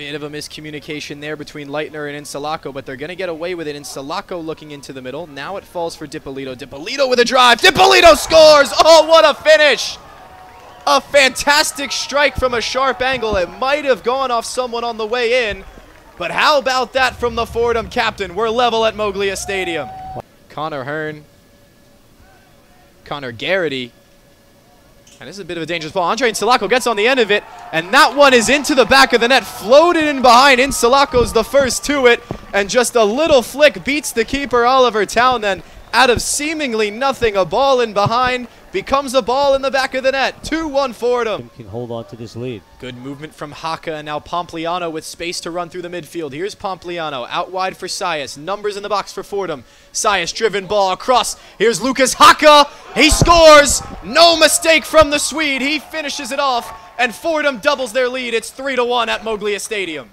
Bit of a miscommunication there between Leitner and Insalaco, but they're going to get away with it. Insalaco looking into the middle. Now it falls for D'Ippolito. D'Ippolito with a drive. D'Ippolito scores! Oh, what a finish! A fantastic strike from a sharp angle. It might have gone off someone on the way in, but how about that from the Fordham captain? We're level at Moglia Stadium. Connor Hearn. Connor Garrity. And this is a bit of a dangerous ball. Andre Insalaco gets on the end of it, and that one is into the back of the net, floated in behind. Insalaco's the first to it, and just a little flick beats the keeper, Oliver Town. Then, out of seemingly nothing, a ball in behind becomes a ball in the back of the net. 2-1 Fordham. Can hold on to this lead. Good movement from Hackaa, and now Pompliano with space to run through the midfield. Here's Pompliano, out wide for Sias. Numbers in the box for Fordham. Sias driven ball across. Here's Lukas Hackaa. He scores. No mistake from the Swede. He finishes it off, and Fordham doubles their lead. It's 3-1 at Moglia Stadium.